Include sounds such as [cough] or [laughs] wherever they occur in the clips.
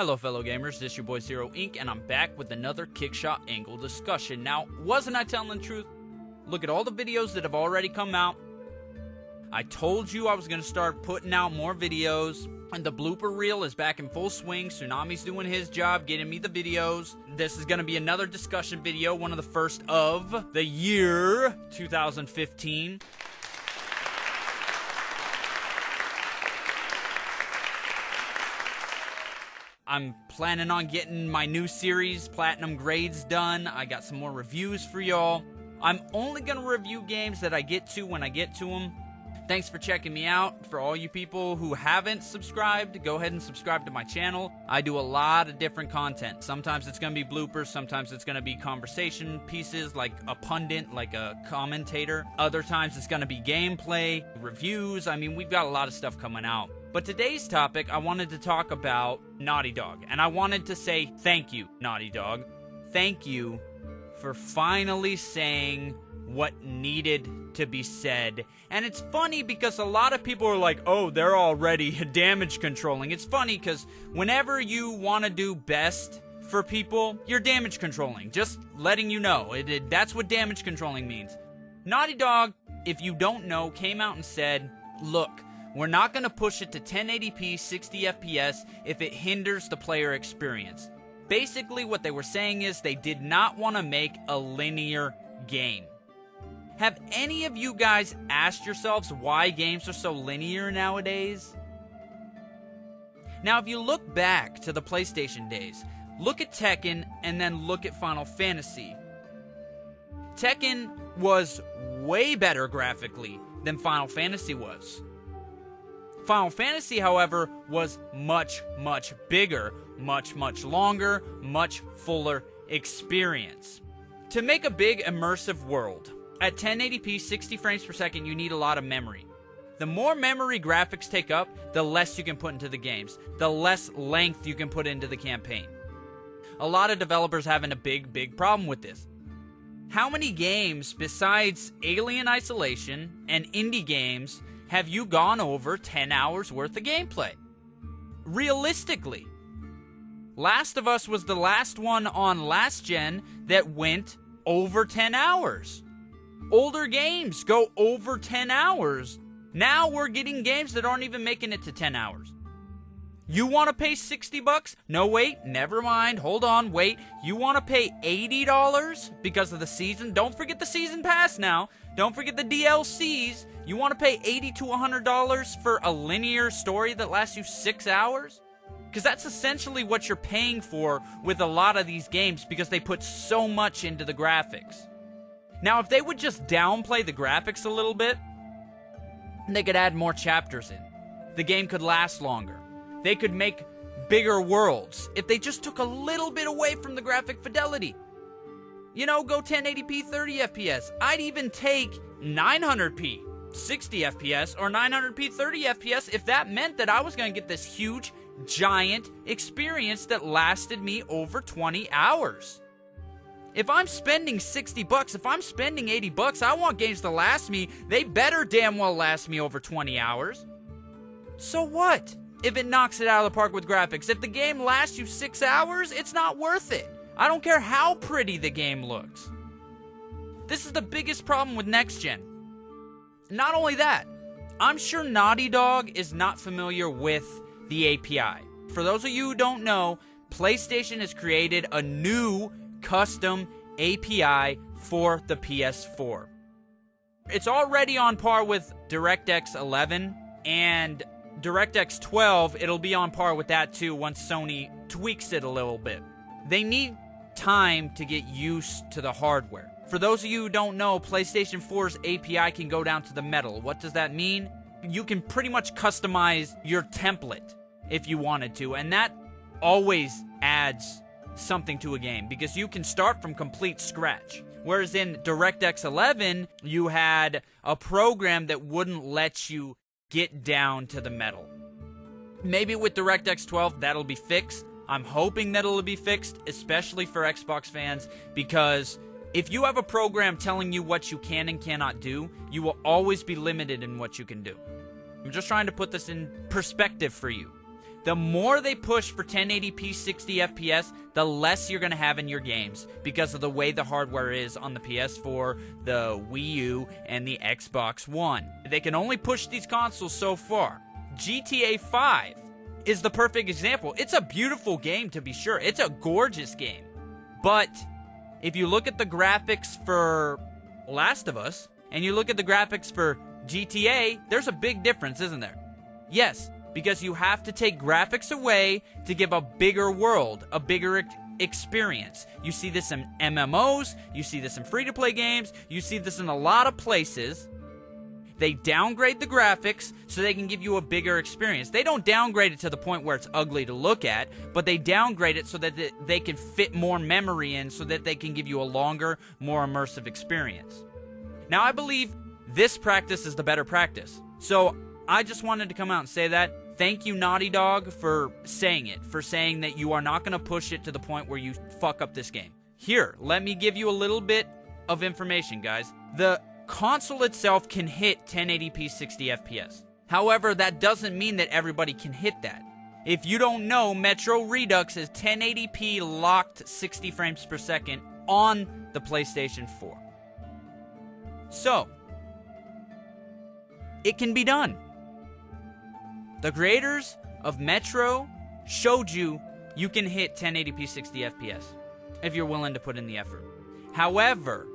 Hello, fellow gamers. This your boy Z-Rowinc, and I'm back with another Kickshaw Angle discussion. Now, wasn't I telling the truth? Look at all the videos that have already come out. I told you I was going to start putting out more videos, and the blooper reel is back in full swing. Tsunami's doing his job, getting me the videos. This is going to be another discussion video, one of the first of the year 2015. I'm planning on getting my new series, Platinum Grades, done. I got some more reviews for y'all. I'm only going to review games that I get to when I get to them. Thanks for checking me out. For all you people who haven't subscribed, go ahead and subscribe to my channel. I do a lot of different content. Sometimes it's going to be bloopers, sometimes it's going to be conversation pieces like a pundit, like a commentator. Other times it's going to be gameplay, reviews. I mean, we've got a lot of stuff coming out. But today's topic, I wanted to talk about Naughty Dog. And I wanted to say thank you, Naughty Dog. Thank you for finally saying what needed to be said. And it's funny because a lot of people are like, oh, they're already [laughs] damage controlling. It's funny because whenever you want to do best for people, you're damage controlling. Just letting you know. It, it, that's what damage controlling means. Naughty Dog, if you don't know, came out and said, look, we're not going to push it to 1080p 60 FPS if it hinders the player experience. Basically, what they were saying is they did not want to make a linear game. Have any of you guys asked yourselves why games are so linear nowadays? Now, if you look back to the PlayStation days, look at Tekken and then look at Final Fantasy. Tekken was way better graphically than Final Fantasy was. Final Fantasy, however, was much, much bigger, much, much longer, much fuller experience. To make a big immersive world, at 1080p 60 frames per second, you need a lot of memory. The more memory graphics take up, the less you can put into the games, the less length you can put into the campaign. A lot of developers having a big, big problem with this. How many games besides Alien Isolation and indie games have you gone over 10 hours worth of gameplay? Realistically, Last of Us was the last one on last gen that went over 10 hours. Older games go over 10 hours. Now we're getting games that aren't even making it to 10 hours. You want to pay 60 bucks? No, wait, never mind. Hold on, wait. You want to pay $80 because of the season? Don't forget the season pass now. Don't forget the DLCs. You want to pay 80 to $100 for a linear story that lasts you six hours? Because that's essentially what you're paying for with a lot of these games because they put so much into the graphics. Now, if they would just downplay the graphics a little bit, they could add more chapters in. The game could last longer. They could make bigger worlds if they just took a little bit away from the graphic fidelity. You know, go 1080p 30 FPS. I'd even take 900p 60 FPS or 900p 30 FPS if that meant that I was going to get this huge, giant experience that lasted me over 20 hours. If I'm spending 60 bucks, if I'm spending 80 bucks, I want games to last me. They better damn well last me over 20 hours. So what? If it knocks it out of the park with graphics, if the game lasts you 6 hours, it's not worth it. I don't care how pretty the game looks. This is the biggest problem with next gen. Not only that, I'm sure Naughty Dog is not familiar with the API. For those of you who don't know, PlayStation has created a new custom API for the PS4. It's already on par with DirectX 11 and DirectX 12. It'll be on par with that too once Sony tweaks it a little bit. They need time to get used to the hardware. For those of you who don't know, PlayStation 4's API can go down to the metal. What does that mean? You can pretty much customize your template if you wanted to, and that always adds something to a game because you can start from complete scratch. Whereas in DirectX 11, you had a program that wouldn't let you get down to the metal. Maybe with DirectX 12, that'll be fixed. I'm hoping that it'll be fixed, especially for Xbox fans, because if you have a program telling you what you can and cannot do, you will always be limited in what you can do. I'm just trying to put this in perspective for you. The more they push for 1080p 60 FPS, the less you're going to have in your games because of the way the hardware is on the PS4, the Wii U, and the Xbox One. They can only push these consoles so far. GTA 5 is the perfect example. It's a beautiful game to be sure. It's a gorgeous game. But if you look at the graphics for Last of Us and you look at the graphics for GTA, there's a big difference, isn't there? Yes, because you have to take graphics away to give a bigger world, a bigger ex- experience. You see this in MMOs, you see this in free to play games, you see this in a lot of places. They downgrade the graphics so they can give you a bigger experience. They don't downgrade it to the point where it's ugly to look at, but they downgrade it so that they can fit more memory in so that they can give you a longer, more immersive experience. Now, I believe this practice is the better practice. So I just wanted to come out and say that. Thank you, Naughty Dog, for saying it, for saying that you are not going to push it to the point where you fuck up this game. Here, let me give you a little bit of information, guys. The console itself can hit 1080p 60 FPS. However, that doesn't mean that everybody can hit that. If you don't know, Metro Redux is 1080p locked 60 frames per second on the PlayStation 4. So, it can be done. The creators of Metro showed you you can hit 1080p 60 FPS if you're willing to put in the effort. However,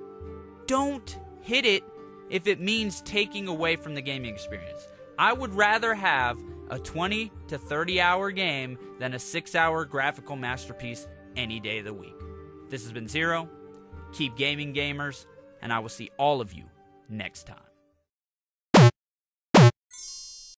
don't hit it if it means taking away from the gaming experience. I would rather have a 20 to 30 hour game than a 6 hour graphical masterpiece any day of the week. This has been Zero. Keep gaming, gamers, and I will see all of you next time.